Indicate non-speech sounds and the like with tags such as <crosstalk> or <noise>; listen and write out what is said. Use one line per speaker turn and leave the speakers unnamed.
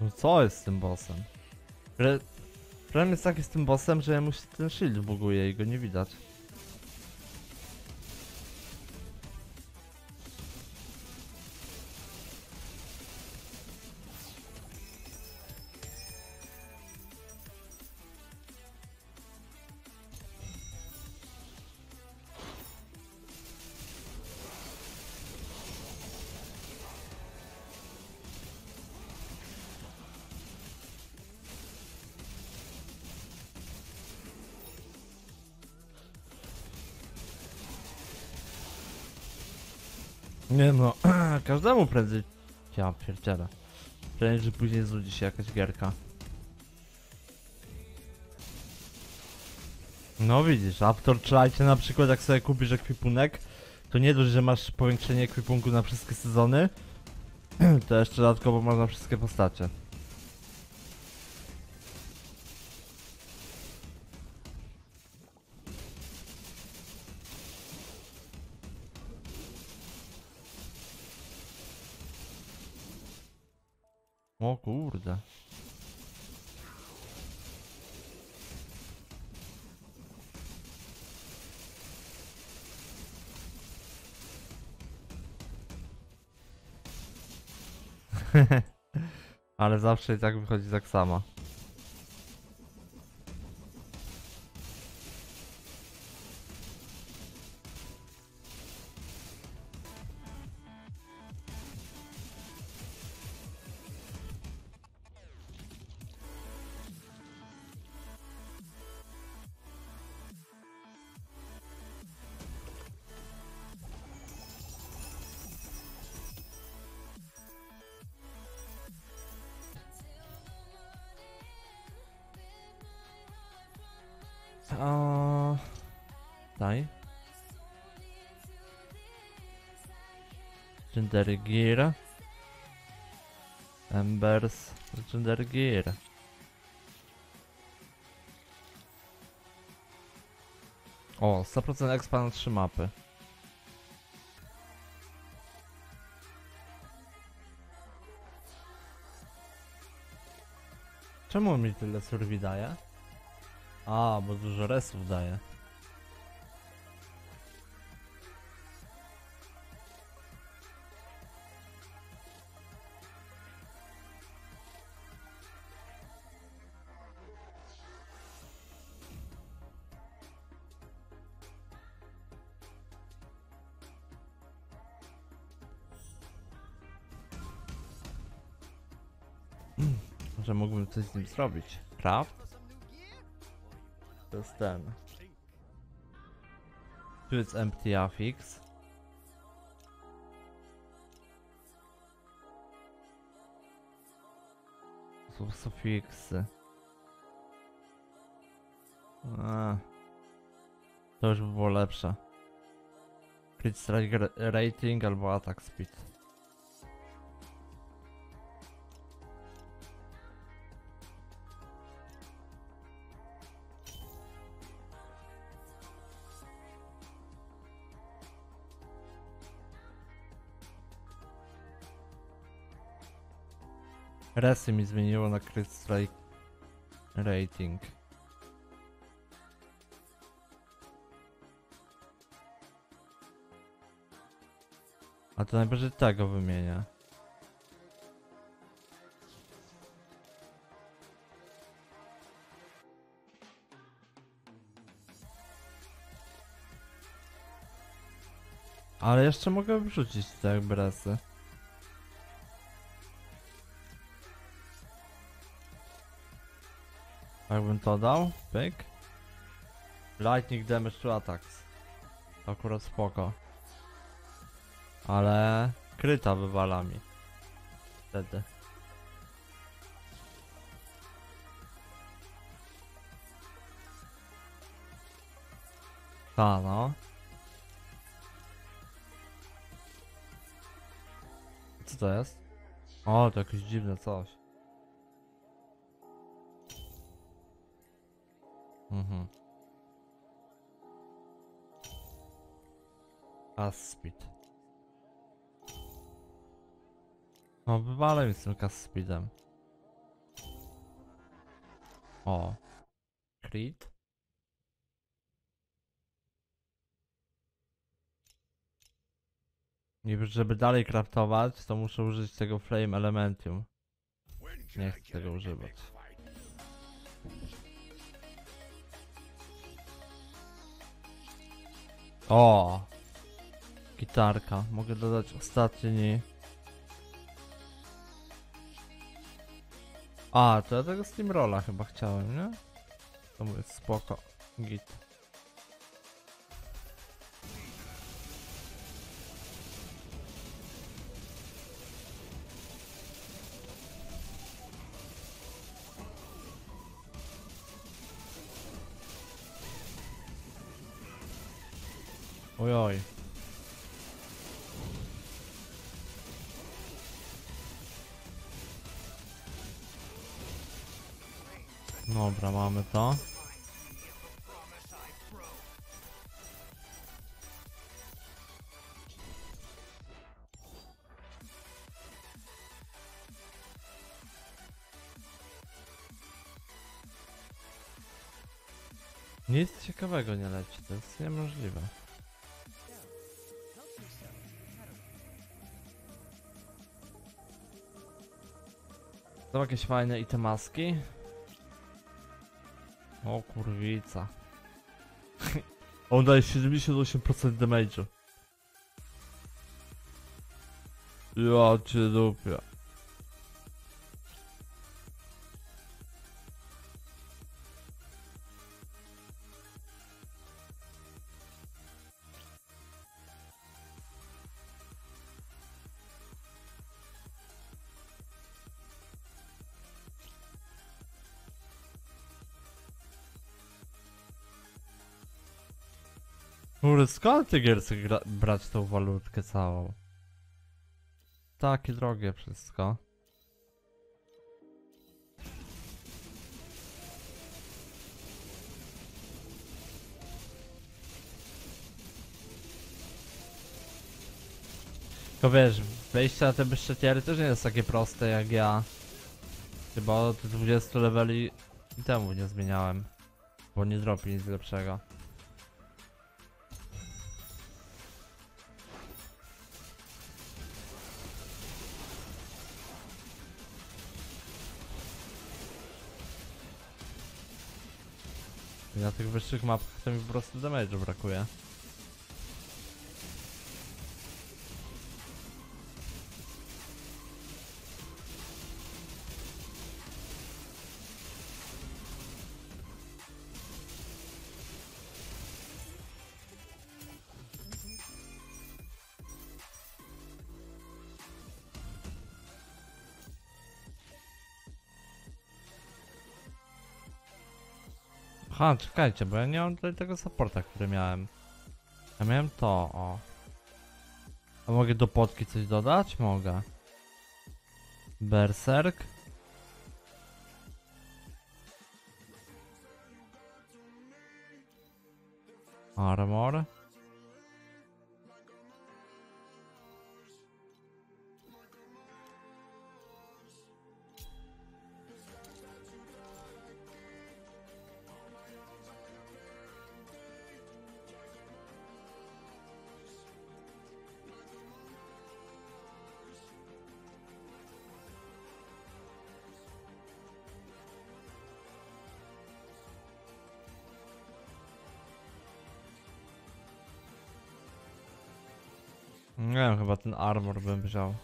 No co jest z tym bossem? Problem jest taki z tym bossem, że mu się ten shield buguje i go nie widać. Nie no, <clears throat> każdemu prędzej... Ja pierdzielę. Prędzej czy później znudzi się jakaś gierka. No widzisz, Aptor Trajcie na przykład jak sobie kupisz ekwipunek, to nie dość, że masz powiększenie ekwipunku na wszystkie sezony, <clears throat> to jeszcze dodatkowo można wszystkie postacie. O kurde. <laughs> Ale zawsze i tak wychodzi tak samo. O... Daj. Legendary Gear. Embers. Legendary Gear. O, 100% expa na 3 mapy. Czemu mi tyle survi daje? A, bo dużo resów daje. Może mógłbym coś z nim zrobić. Craft? To jest ten. Tu jest empty affix. Są sufiksy. To już by było lepsze. Crit strike ra- rating albo attack speed. Resy mi zmieniło na crit strike rating. A to najbardziej tego wymienia. Ale jeszcze mogę wrzucić te jakby Jakbym to dał, pyk. Lightning damage to attacks. Akurat spoko. Ale kryta wywala mi. Wtedy. Ta no. Co to jest? O, to jakieś dziwne coś. Mhm. Speed. No, wywalę mi z tym cast speedem. O. Crit. I żeby dalej craftować, to muszę użyć tego Flame Elementium. Nie chcę tego używać. O! Gitarka. Mogę dodać ostatni. A, to ja tego Steamrolla chyba chciałem, nie? To mówię, spoko. Git. Ojoj. Dobra, mamy to. Nic ciekawego nie leci, to jest niemożliwe. Są jakieś fajne itemaski? O kurwica. <laughs> On daje 78% damage'u. Ja cię dupię. Kurde, skąd ty Giercy gra- brać tą walutkę całą? Takie drogie wszystko. Tylko wiesz, wejście na te wyższe tiery też nie jest takie proste jak ja. Chyba od 20 leveli temu nie zmieniałem. Bo nie dropi nic lepszego. Na tych wyższych mapach to mi po prostu damage'u brakuje. Aha, czekajcie, bo ja nie mam tutaj tego supporta, który miałem. Ja miałem to, o. A mogę do potki coś dodać? Mogę. Berserk. Armor. Nie wiem, chyba ten armor bym wziął.